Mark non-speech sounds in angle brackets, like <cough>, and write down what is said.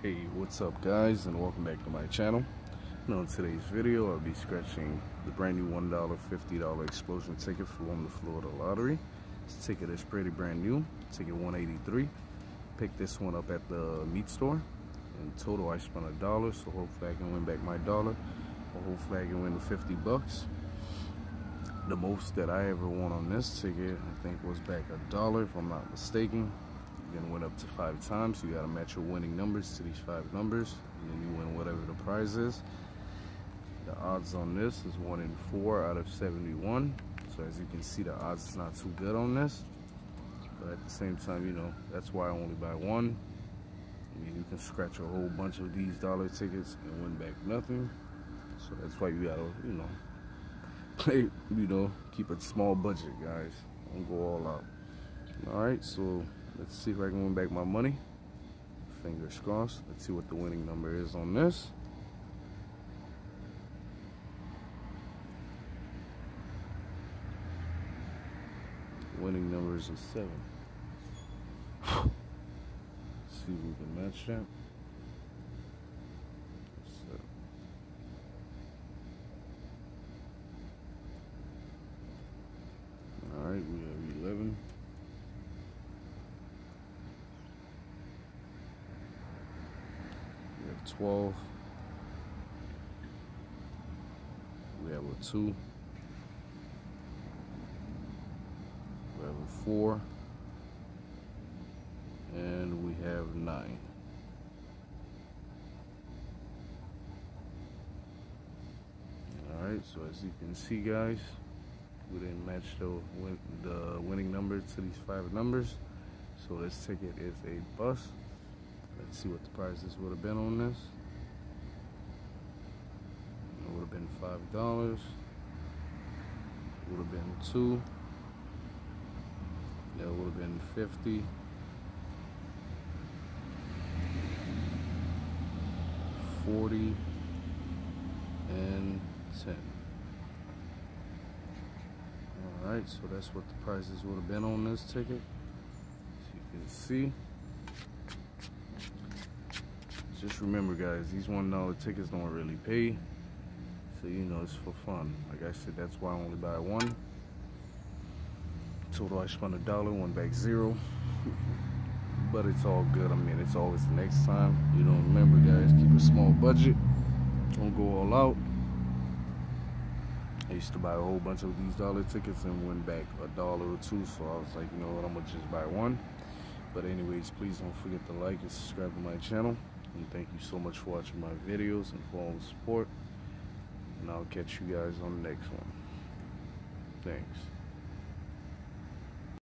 Hey, what's up guys and welcome back to my channel. Now in today's video I'll be scratching the brand new $1, $50 explosion ticket from the Florida Lottery. This ticket is pretty brand new, ticket 183. Picked this one up at the meat store. In total I spent a dollar, so hopefully I can win back my dollar. Or hopefully I can win the 50 bucks. The most that I ever won on this ticket I think was back a dollar if I'm not mistaken. Gonna win up to five times. You gotta match your winning numbers to these five numbers, and then you win whatever the prize is. The odds on this is one in four out of 71. So as you can see, the odds is not too good on this. But at the same time, you know, that's why I only buy one. I mean, you can scratch a whole bunch of these dollar tickets and win back nothing. So that's why you gotta, you know, <laughs> play, you know, keep a small budget, guys. Don't go all out. All right, so Let's see if I can win back my money. Fingers crossed. Let's see what the winning number is on this. Winning number is seven. Let's see if we can match that. All right, we have 11. 12. We have a 2. We have a 4. And we have 9. Alright, so as you can see guys, we didn't match the, win the winning number to these five numbers. So this ticket is a bust. Let's see what the prices would have been on this. It would have been five dollars. It would have been two. That would have been fifty. Forty and ten. Alright, so that's what the prices would have been on this ticket. As you can see. Just remember guys, these one dollar tickets don't really pay. So you know it's for fun. Like I said, that's why I only buy won. Total I spent a dollar, one back zero. <laughs> but it's all good. I mean it's always the next time. You know, remember guys, keep a small budget. Don't go all out. I used to buy a whole bunch of these dollar tickets and win back a dollar or two. So I was like, you know what, I'm gonna just buy one. But anyways, please don't forget to like and subscribe to my channel. And thank you so much for watching my videos and for all the support. And I'll catch you guys on the next one. Thanks.